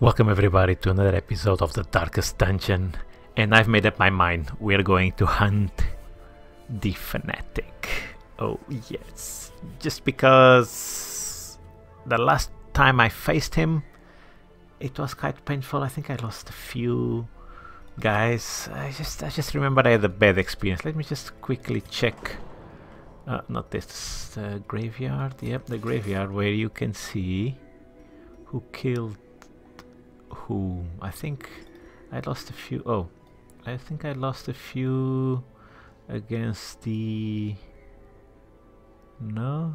Welcome everybody to another episode of the Darkest Dungeon. And I've made up my mind, we're going to hunt the Fanatic. Oh yes, just because the last time I faced him it was quite painful, I think I lost a few guys, I just I just remember I had a bad experience, let me just quickly check. Uh, not this, the graveyard, yep the graveyard where you can see who killed who I think I lost a few oh I think I lost a few against the no?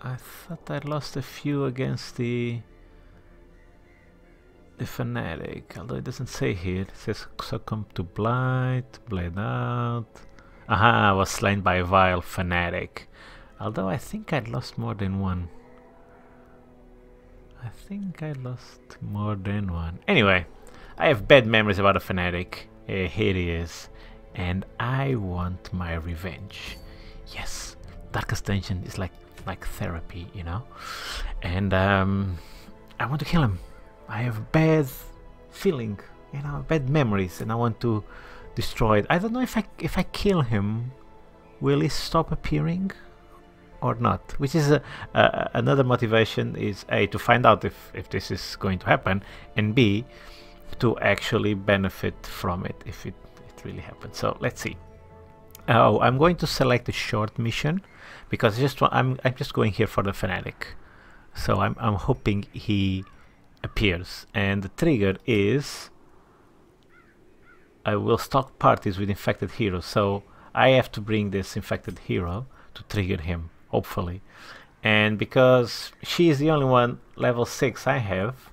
I thought I lost a few against the the fanatic although it doesn't say here it says succumb to blight bled out. Aha I was slain by a vile fanatic although I think I lost more than one I think I lost more than one. Anyway, I have bad memories about a fanatic. Uh, here he is. And I want my revenge. Yes, Darkest Dungeon is like like therapy, you know? And um, I want to kill him. I have bad feeling, you know, bad memories, and I want to destroy it. I don't know if I if I kill him, will he stop appearing? Or not which is a, uh, another motivation is a to find out if if this is going to happen and b to actually benefit from it if it, it really happens. So let's see. Oh i'm going to select a short mission because just i'm i'm just going here for the fanatic. So i'm i'm hoping he appears. And the trigger is I will stock parties with infected heroes. So I have to bring this infected hero to trigger him hopefully. And because she is the only one level 6 I have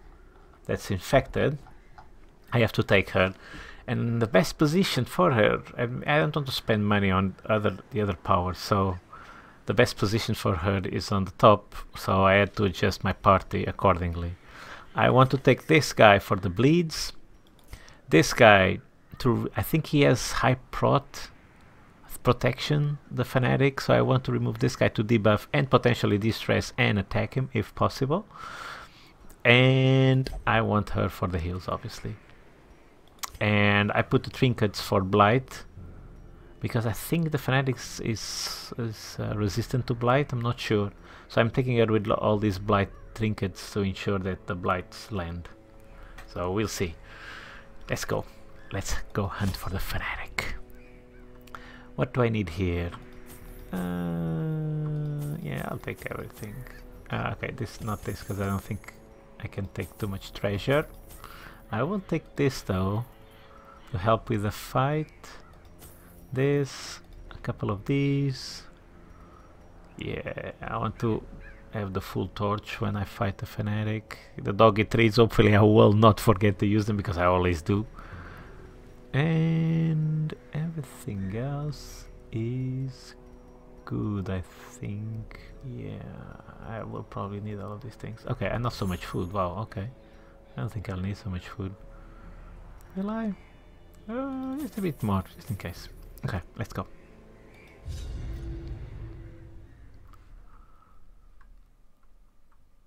that's infected, I have to take her. And the best position for her, I don't want to spend money on other the other powers, so the best position for her is on the top, so I had to adjust my party accordingly. I want to take this guy for the bleeds. This guy, to I think he has high prot, protection, the fanatic, so I want to remove this guy to debuff and potentially distress and attack him if possible. And I want her for the heals, obviously. And I put the trinkets for blight because I think the fanatic is, is uh, resistant to blight, I'm not sure. So I'm taking her with all these blight trinkets to ensure that the blights land. So we'll see. Let's go. Let's go hunt for the fanatic. What do I need here? Uh, yeah, I'll take everything. Uh, okay, this not this because I don't think I can take too much treasure. I will take this though to help with the fight. This, a couple of these. Yeah, I want to have the full torch when I fight the fanatic. The doggy trees, hopefully I will not forget to use them because I always do and everything else is good I think. Yeah I will probably need all of these things. Okay and not so much food. Wow okay. I don't think I'll need so much food. Will I? Uh, just a bit more just in case. Okay let's go.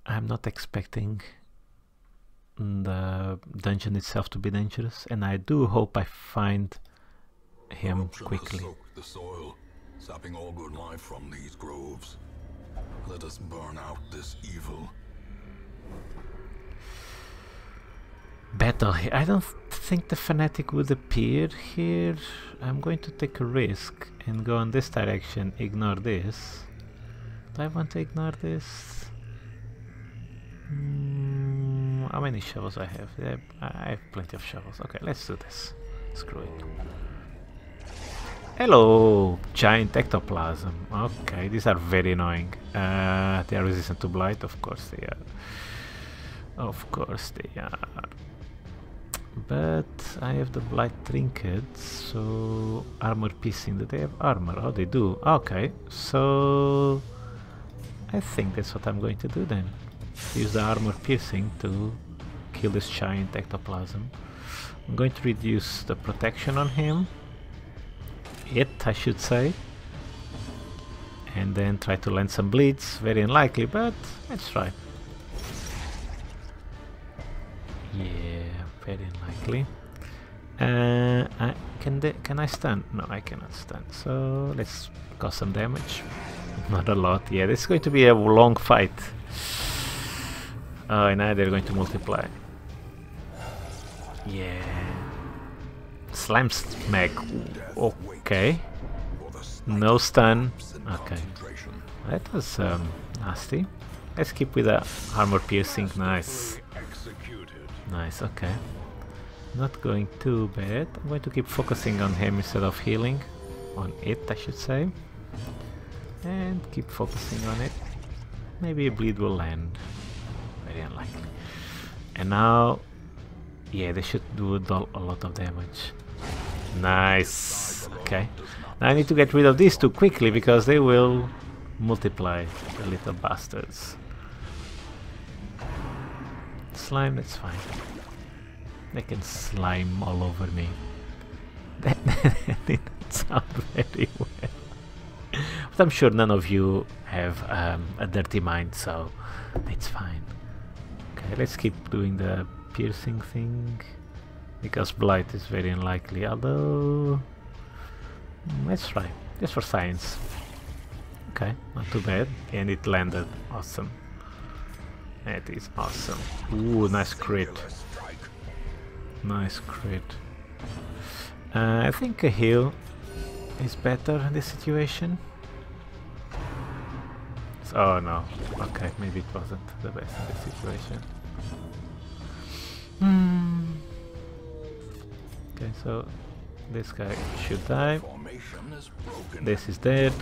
I'm not expecting the dungeon itself to be dangerous, and I do hope I find him quickly. The soil, sapping all good life from these groves. Let us burn out this evil. Battle here. I don't think the fanatic would appear here. I'm going to take a risk and go in this direction, ignore this. Do I want to ignore this? Mm. How many shovels I have? I have plenty of shovels. Okay, let's do this. Screw it. Hello, giant ectoplasm. Okay, these are very annoying. Uh, they are resistant to blight, of course they are. Of course they are. But I have the blight trinkets, so armor piercing. Do they have armor? Oh, they do. Okay, so I think that's what I'm going to do then. Use the armor piercing to kill this giant ectoplasm. I'm going to reduce the protection on him. It, I should say. And then try to land some bleeds. Very unlikely, but let's try. Yeah, very unlikely. Uh, I, can can I stun? No, I cannot stun. So let's cause some damage. Not a lot. Yeah, this is going to be a long fight. Oh, and now they're going to multiply. Yeah. Slime smack. Okay. No stun. Okay. That was um, nasty. Let's keep with the armor piercing. Nice. Nice, okay. Not going too bad. I'm going to keep focusing on him instead of healing. On it, I should say. And keep focusing on it. Maybe a bleed will land. Unlikely. And now... Yeah, they should do a lot of damage. Nice. Okay. Now I need to get rid of these two quickly because they will multiply, the little bastards. Slime, that's fine. They can slime all over me. That, didn't sound very well. But I'm sure none of you have um, a dirty mind, so it's fine. Let's keep doing the piercing thing. Because blight is very unlikely, although... Mm, let's try, just for science. Okay, not too bad. And it landed. Awesome. That is awesome. Ooh, nice crit. Nice crit. Uh, I think a heal is better in this situation. Oh no. Okay, maybe it wasn't the best in this situation. Hmm. Okay, so this guy should die. This is dead.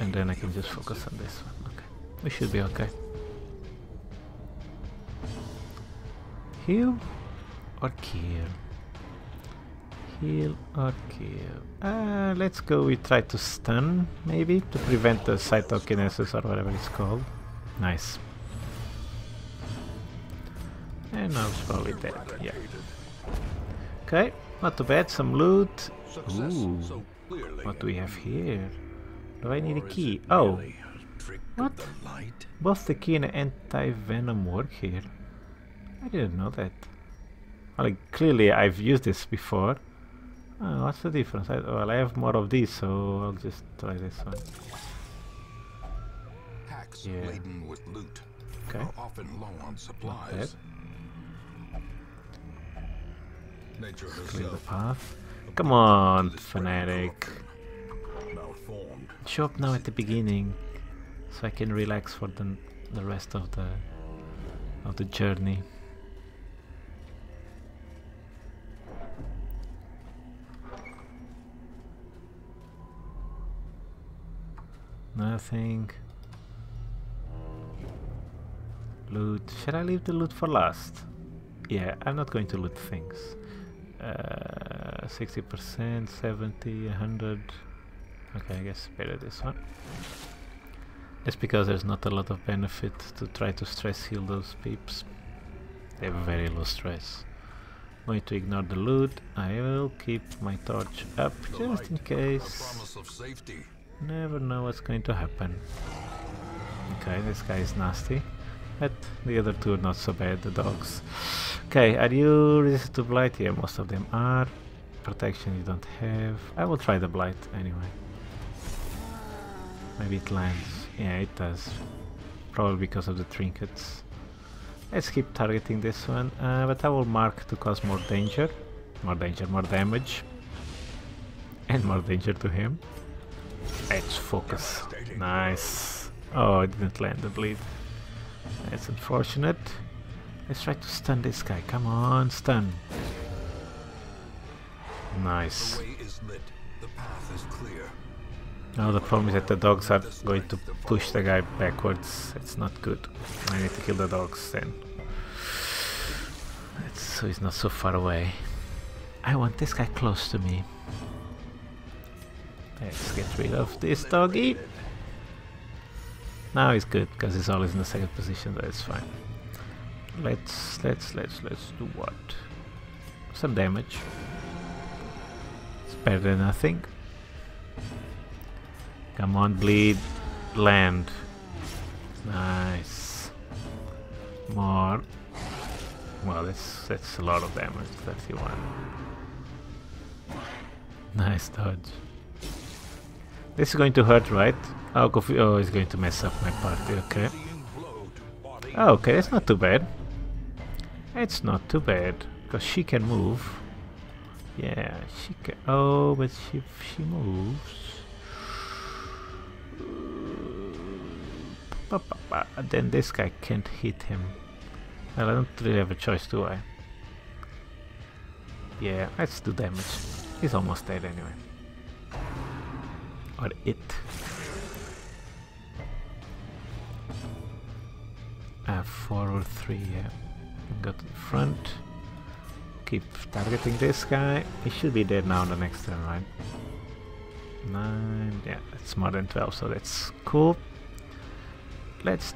And then I can just focus on this one. Okay. We should be okay. Heal or kill? Heal or kill? Uh, let's go We try to stun, maybe, to prevent the cytokinesis or whatever it's called. Nice. And now it's probably dead, yeah. Okay, not too bad, some loot. Ooh, what do we have here? Do I need a key? Oh, what? Both the key and anti-venom work here. I didn't know that. Well, clearly I've used this before. Oh, what's the difference? I, well, I have more of these, so I'll just try this one. Hacks yeah. laden with loot okay. are often low on supplies. Clear the path. Come on, fanatic. Show up now at the beginning, so I can relax for the the rest of the of the journey. Nothing. Loot. Should I leave the loot for last? Yeah, I'm not going to loot things. 60%, uh, 70, 100. Okay, I guess better this one. Just because there's not a lot of benefit to try to stress heal those peeps. They have very low stress. Going to ignore the loot. I will keep my torch up just in case. Never know what's going to happen. Okay, this guy is nasty. But the other two are not so bad, the dogs. Okay, are you resistant to blight? Yeah, most of them are. Protection you don't have. I will try the blight anyway. Maybe it lands. Yeah, it does. Probably because of the trinkets. Let's keep targeting this one, uh, but I will mark to cause more danger. More danger, more damage. And more danger to him. Let's focus. Nice. Oh, it didn't land the bleed. That's unfortunate. Let's try to stun this guy. Come on, stun. Nice. Now the problem is that the dogs are going to push the guy backwards. It's not good. I need to kill the dogs then. It's, so he's not so far away. I want this guy close to me. Let's get rid of this doggy. Now he's good because he's always in the second position. That's fine. Let's let's let's let's do what? Some damage. It's better than nothing. Come on, bleed. Land. Nice. More. Well, that's that's a lot of damage. 31. Nice dodge. This is going to hurt, right? Ah, oh, Kofi oh, it's going to mess up my party. Okay. Oh, okay, that's not too bad. It's not too bad because she can move. Yeah, she can. Oh, but she she moves. Then this guy can't hit him. Well, I don't really have a choice, do I? Yeah, let's do damage. He's almost dead anyway. Or it. Forward 3, yeah. Go to the front. Keep targeting this guy. He should be dead now the next turn, right? 9, yeah, that's more than 12, so that's cool. Let's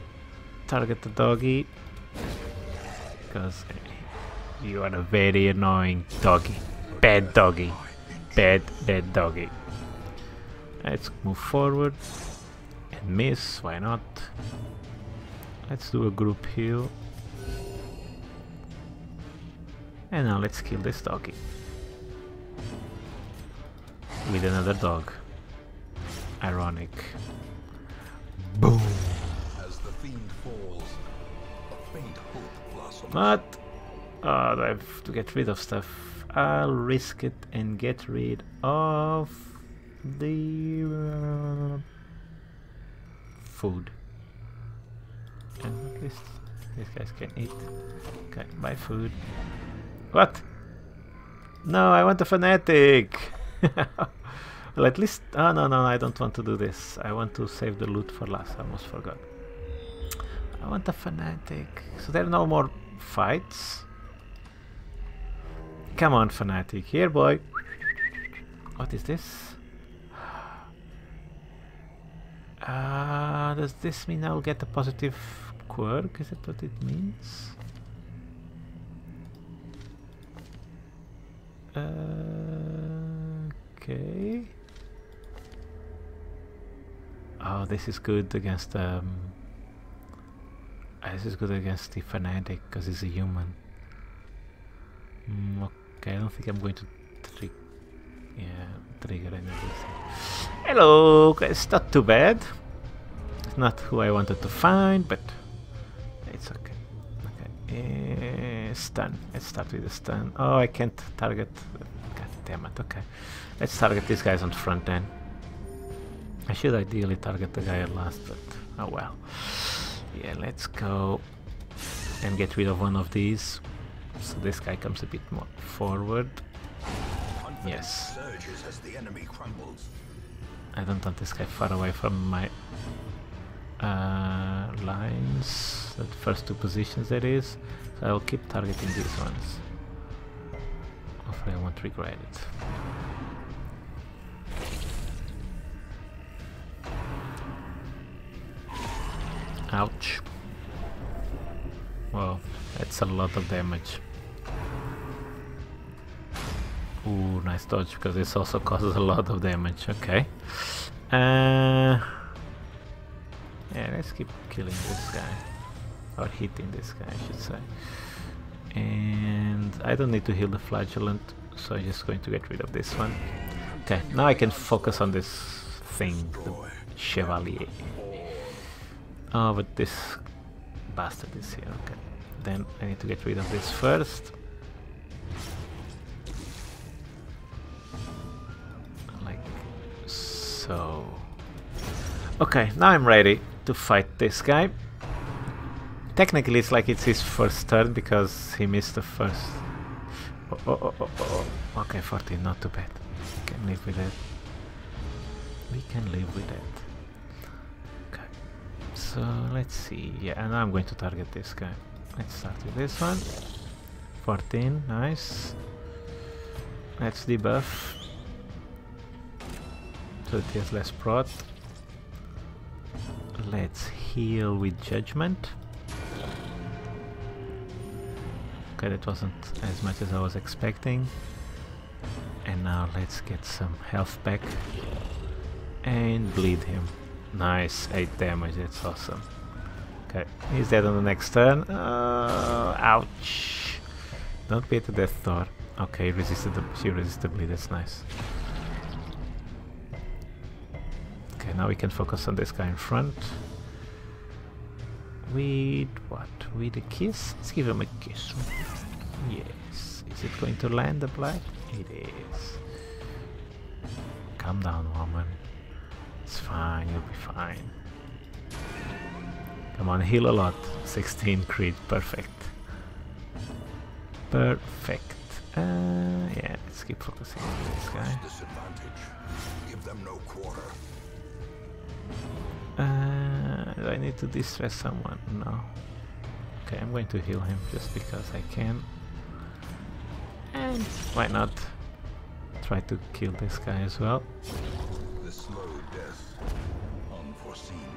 target the doggy. Because you are a very annoying doggy. Bad doggy. Bad, bad doggy. Let's move forward and miss, why not? Let's do a group heal. And now let's kill this doggy. With another dog. Ironic. Boom! As the fiend falls, a faint hope blossoms. What? Oh, I have to get rid of stuff. I'll risk it and get rid of the uh, food. At least these guys can eat. Okay, buy food. What? No, I want a fanatic. well, at least. Oh no, no, I don't want to do this. I want to save the loot for last. I almost forgot. I want a fanatic. So there are no more fights. Come on, fanatic. Here, boy. What is this? Uh, does this mean I'll get a positive quirk? Is that what it means? Uh, okay. Oh, this is good against um. This is good against the fanatic because he's a human. Mm, okay, I don't think I'm going to trick. Yeah, trigger any of this. Hello, it's not too bad. It's not who I wanted to find, but it's okay. Okay, uh, stun. Let's start with the stun. Oh, I can't target. God damn it. Okay, let's target these guys on the front end. I should ideally target the guy at last, but oh well. Yeah, let's go and get rid of one of these. So this guy comes a bit more forward. Yes. As the enemy crumbles. I don't want this guy far away from my uh, lines. The first two positions that is. So I'll keep targeting these ones. Hopefully I won't regret it. Ouch. Well, that's a lot of damage. Ooh, nice dodge, because this also causes a lot of damage. Okay. Uh, yeah, let's keep killing this guy. Or hitting this guy, I should say. And I don't need to heal the flagellant, so I'm just going to get rid of this one. Okay, now I can focus on this thing, the Chevalier. Oh, but this bastard is here, okay. Then I need to get rid of this first. Like so. Okay, now I'm ready to fight this guy. Technically it's like it's his first turn because he missed the first. Oh, oh, oh, oh, oh. oh. Okay, 14, not too bad. We can live with that. We can live with that. Okay, so let's see. Yeah, and I'm going to target this guy. Let's start with this one. 14, nice. Let's debuff. So it has less prot. Let's heal with judgment. Okay, that wasn't as much as I was expecting. And now let's get some health back. And bleed him. Nice, 8 damage, that's awesome. Okay, he's dead on the next turn. Uh, ouch. Don't be at the death's door. Okay, resisted the, she resisted bleed, that's nice. Okay, now we can focus on this guy in front. With what? With a kiss? Let's give him a kiss. Yes. Is it going to land the blood? It is. Calm down, woman. It's fine, you'll be fine. Come on, heal a lot. 16 crit, perfect. Perfect. Uh, yeah, let's keep focusing on this guy. Do I need to distress someone? No. Okay, I'm going to heal him just because I can. And why not try to kill this guy as well? The slow death. Unforeseen.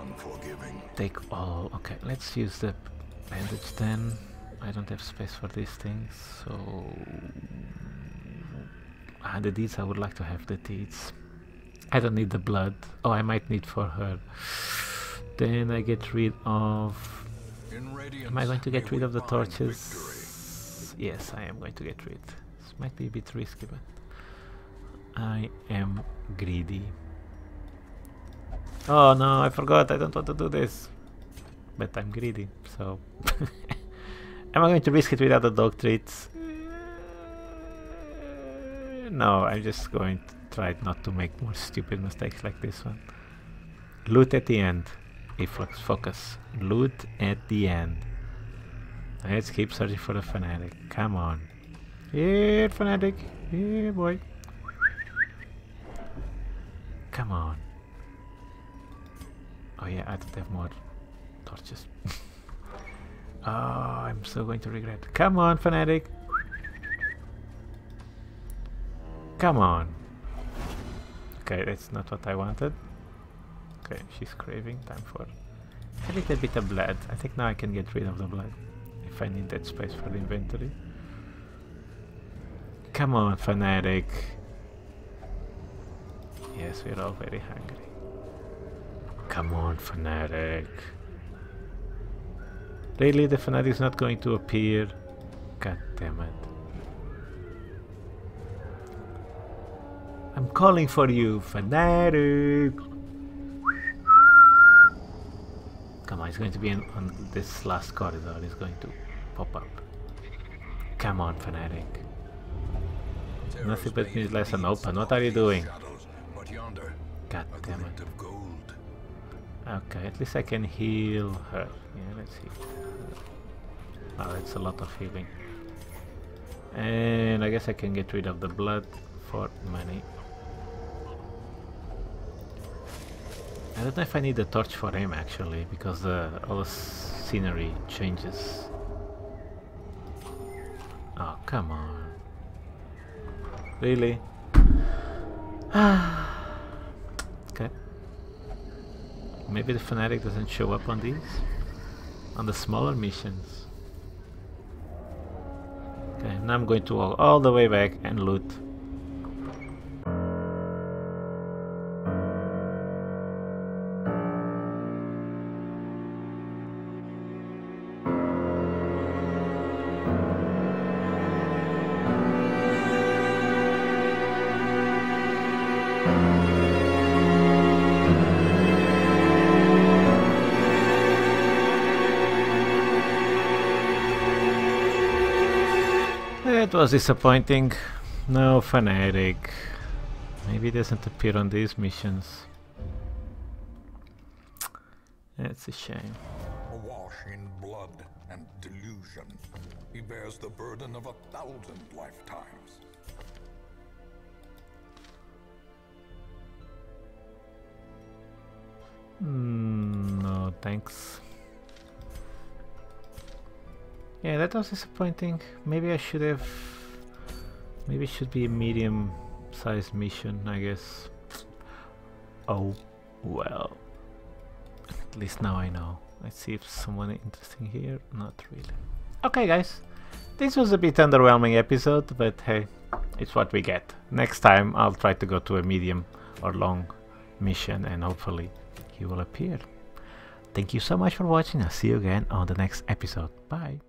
Unforgiving. Take all. Okay, let's use the bandage then. I don't have space for these things, so... Ah, the deeds, I would like to have the deeds. I don't need the blood. Oh, I might need for her. Then I get rid of... Am I going to get rid of the torches? Yes, I am going to get rid. This might be a bit risky, but... I am greedy. Oh no, I forgot, I don't want to do this. But I'm greedy, so... Am I going to risk it without the dog treats? No, I'm just going to try not to make more stupid mistakes like this one. Loot at the end. Efflux, focus. Loot at the end. Let's keep searching for the fanatic. Come on. Here, fanatic. Here, boy. Come on. Oh yeah, I don't have more torches. oh, I'm so going to regret. Come on, fanatic. Come on. Okay, that's not what I wanted. Okay, she's craving. Time for a little bit of blood. I think now I can get rid of the blood. If I need that space for the inventory. Come on, fanatic. Yes, we're all very hungry. Come on, fanatic. Really, the fanatic is not going to appear? God damn it. I'm calling for you, fanatic! Come on, it's going to be in, on this last corridor. It's going to pop up. Come on, fanatic. Nothing but needs lesson open. What are you doing? Shadows, but yonder, God damn it. glint of gold. Okay, at least I can heal her. Yeah, let's see. Oh, that's a lot of healing. And I guess I can get rid of the blood for money. I don't know if I need a torch for him actually, because the all the scenery changes. Oh, come on. Really? okay. Maybe the fanatic doesn't show up on these? On the smaller missions. Okay, now I'm going to walk all the way back and loot. It was disappointing. No fanatic. Maybe it doesn't appear on these missions. That's a shame. Awash in blood and delusion, he bears the burden of a thousand lifetimes. Mm, no, thanks. Yeah, that was disappointing. Maybe I should have. Maybe it should be a medium sized mission, I guess. Oh, well. At least now I know. Let's see if someone interesting here. Not really. Okay, guys. This was a bit underwhelming episode, but hey, it's what we get. Next time I'll try to go to a medium or long mission and hopefully he will appear. Thank you so much for watching. I'll see you again on the next episode. Bye.